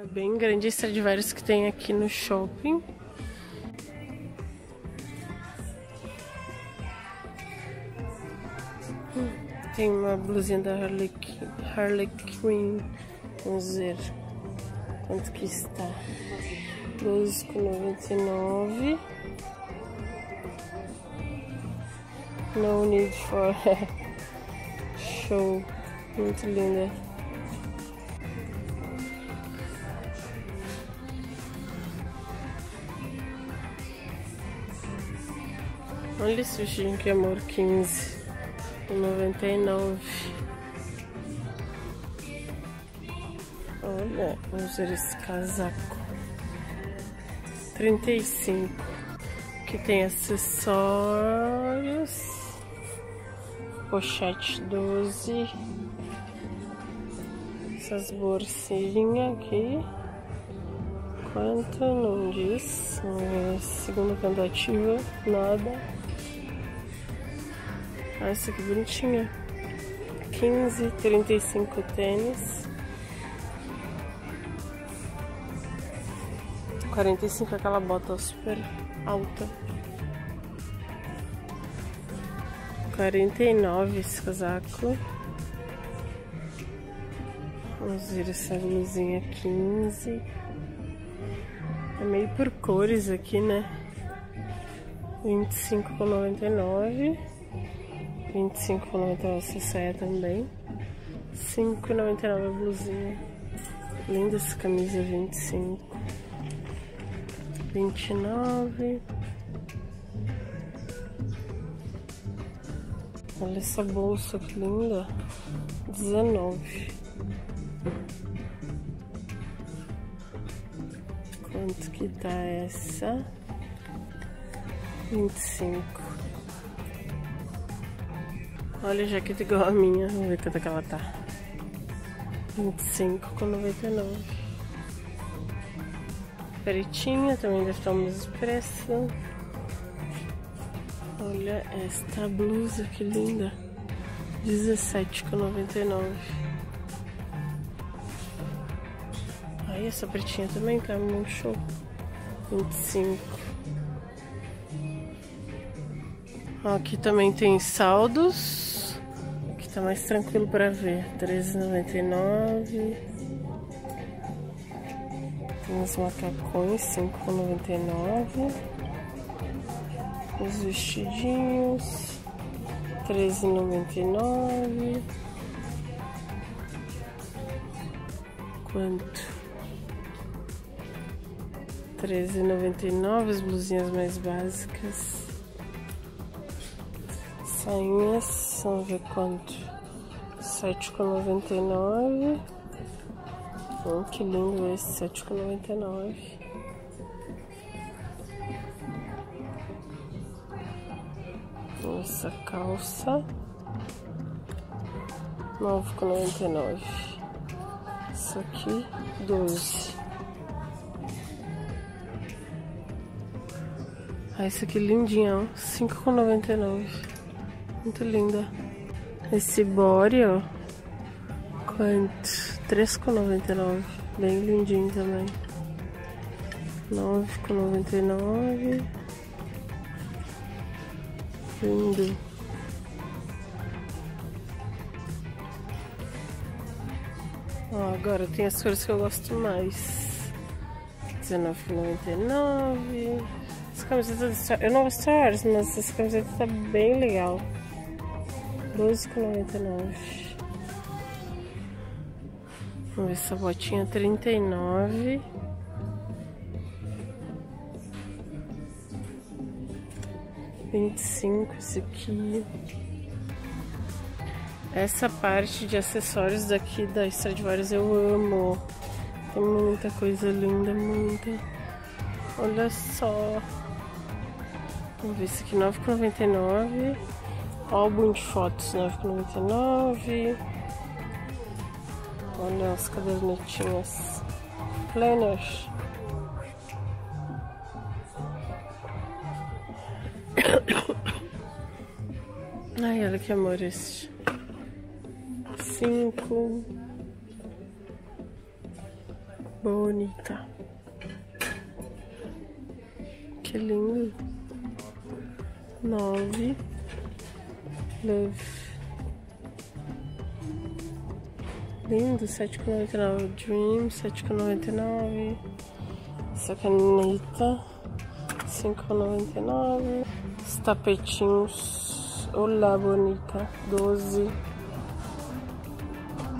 É bem grande a Stradivarius que tem aqui no shopping. Tem uma blusinha da Harley, Harley Quinn. Vamos ver quanto que está. 12,99. No need for show. Muito linda. Olha esse vestidinho que amor, 15 99. Olha, vamos ver esse casaco. 35. Que tem acessórios. Pochete 12. Essas bolsinhas aqui. Quanto? Não diz. Segunda tentativa, nada. Olha essa que bonitinha. 15, 35 tênis. 45 aquela bota super alta. 49 esse casaco. Vamos ver essa blusinha 15. É meio por cores aqui, né? 25,99. 25,99 essa saia também. 5,99 a blusinha. Linda essa camisa 25. 29. Olha essa bolsa que linda. 19. Quanto que tá essa? 25. Olha a jaqueta igual a minha. Vamos ver quanto é que ela tá. 25,99. Pretinha, também deve estar o mesmo. Olha esta blusa, que linda. 17,99. Aí essa pretinha também tá muito show. 25. Aqui também tem saldos tá mais tranquilo para ver. R$13,99. Tem os macacões, R$5,99. Os vestidinhos, R$13,99. Quanto? R$13,99. As blusinhas mais básicas. Sainhas, vamos ver quanto sete com noventa e nove. Oh, que lindo esse, sete com noventa e nove. Essa calça, nove com noventa e nove. Isso aqui, doze. Ah, esse aqui lindinho, cinco com noventa e nove. Muito linda. Esse body, ó. Quanto? 3,99. Bem lindinho também. 9,99. Lindo. Ó, agora tem as cores que eu gosto mais. 19,99. Essa camiseta eu não gosto de Wars, mas essa camiseta tá bem legal. 12,99. Vamos ver essa botinha 39. Vinte e cinco esse aqui. Essa parte de acessórios daqui da Stradivarius eu amo. Tem muita coisa linda, muita. Olha só. Vamos ver esse aqui, 9,99. Álbum de fotos 9,99. Olha as cadernetinhas. Planners. Ai, olha que amor esse. Cinco. bonita. Que lindo. Nove. Love. Lindo, sete com noventa e nove. Dream, sete com noventa e nove. Essa caneta, cinco com noventa e nove. Os tapetinhos. Olá, bonita. Doze.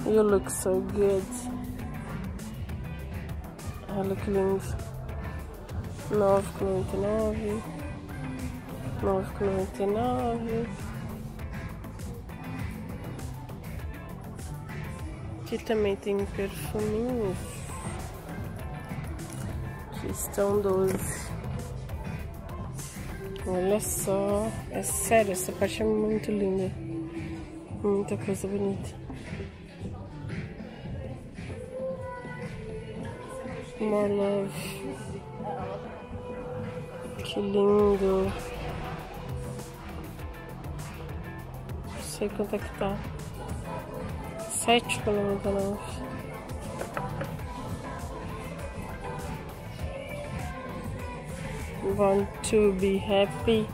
You look so good. Olha que lindo. 9,99. 9,99. Aqui também tem perfuminhos. Aqui estão 12. Olha só. É sério, essa parte é muito linda. Muita coisa bonita. More love. Que lindo. Não sei quanto é que tá. Sete e nove. Want to be happy.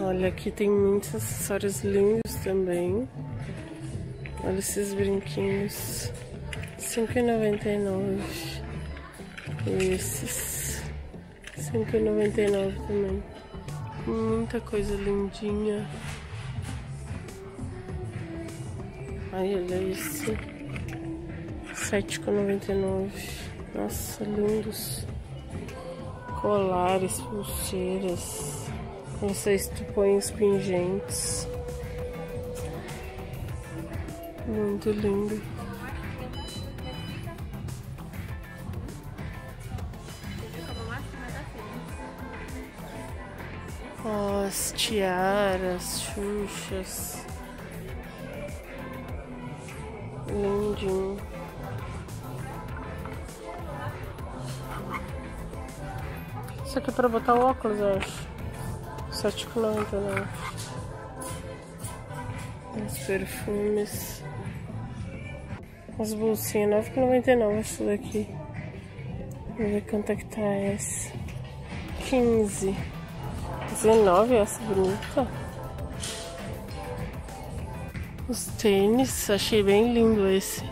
Olha, aqui tem muitos acessórios lindos também. Olha esses brinquinhos. R$5,99. Esses. R$5,99 também. Muita coisa lindinha. Ai, olha esse. R$7,99. Nossa, lindos. Colares, pulseiras. Vocês põem os pingentes. Muito lindo. Tiaras, xuxas. Lindinho. Isso aqui é pra botar óculos, eu acho. Sete noventa né? Os perfumes. As bolsinhas, 9,99 essa daqui. Vamos ver quanto é que tá essa. 15. 19 essa bonita. Os tênis, achei bem lindo esse.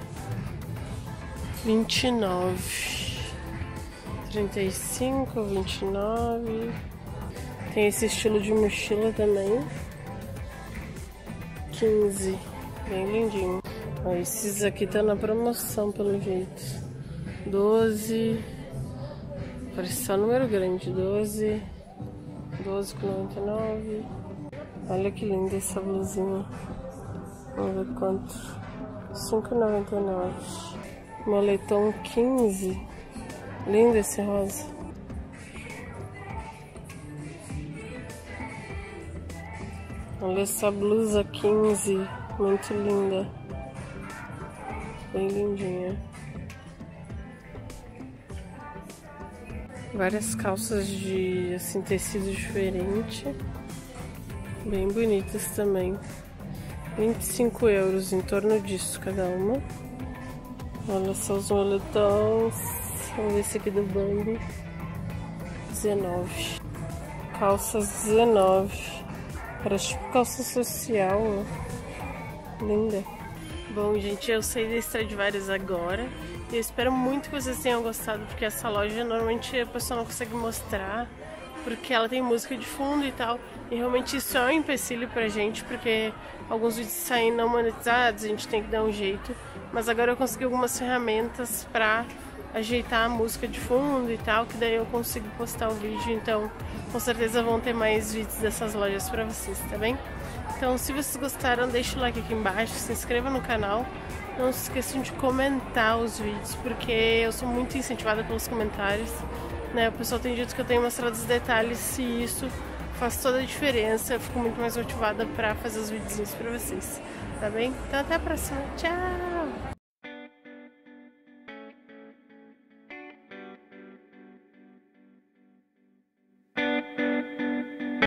29. 35, 29. Tem esse estilo de mochila também. 15. Bem lindinho. Ó, esses aqui tá na promoção pelo jeito. 12. Parece só número grande. 12. 12,99. Olha que linda essa blusinha. Vamos ver quanto. 5,99. Moletom 15. Lindo esse rosa. Olha essa blusa 15. Muito linda. Bem lindinha. Várias calças de assim, tecido diferente. Bem bonitas também. 25 euros, em torno disso cada uma. Olha só os moletons. Vamos ver esse aqui do Bambi. 19. Calças 19. Parece tipo calça social. Ó. Linda. Bom, gente, eu saí da Stradivarius agora. Eu espero muito que vocês tenham gostado, porque essa loja normalmente a pessoa não consegue mostrar, porque ela tem música de fundo e tal. E realmente isso é um empecilho pra gente, porque alguns vídeos saem não monetizados, a gente tem que dar um jeito. Mas agora eu consegui algumas ferramentas pra ajeitar a música de fundo e tal, que daí eu consigo postar o vídeo, então com certeza vão ter mais vídeos dessas lojas pra vocês, tá bem? Então se vocês gostaram, deixa o like aqui embaixo, se inscreva no canal, não se esqueçam de comentar os vídeos, porque eu sou muito incentivada pelos comentários, né? O pessoal tem dito que eu tenho mostrado os detalhes e isso faz toda a diferença, eu fico muito mais motivada pra fazer os videozinhos pra vocês, tá bem? Então até a próxima, tchau!